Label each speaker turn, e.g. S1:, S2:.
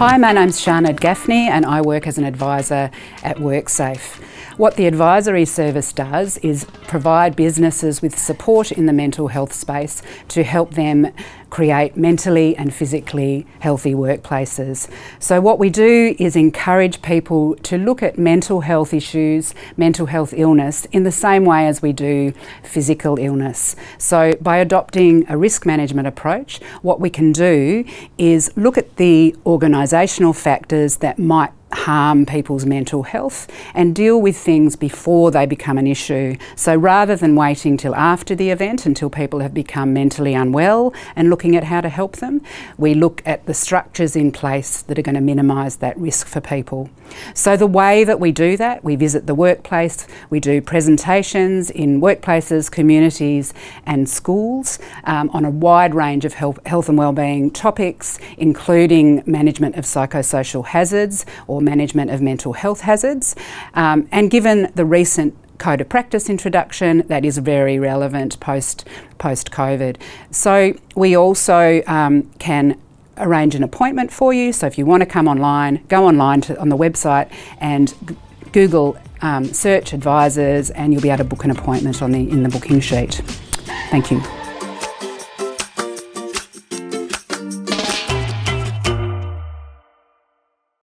S1: Hi, my name's Shaned Gaffney and I work as an advisor at WorkSafe. What the advisory service does is provide businesses with support in the mental health space to help them create mentally and physically healthy workplaces. So, what we do is encourage people to look at mental health issues, mental health illness, in the same way as we do physical illness. So, by adopting a risk management approach, what we can do is look at the organisational factors that might harm people's mental health and deal with things before they become an issue. So rather than waiting till after the event until people have become mentally unwell and looking at how to help them, we look at the structures in place that are going to minimise that risk for people. So the way that we do that, we visit the workplace, we do presentations in workplaces, communities and schools um, on a wide range of health, health and wellbeing topics, including management of psychosocial hazards or management of mental health hazards. Um, and given the recent code of practice introduction that is very relevant post post COVID. So we also um, can arrange an appointment for you. So if you want to come online, go online to, on the website and Google um, search advisors, and you'll be able to book an appointment on the in the booking sheet. Thank you.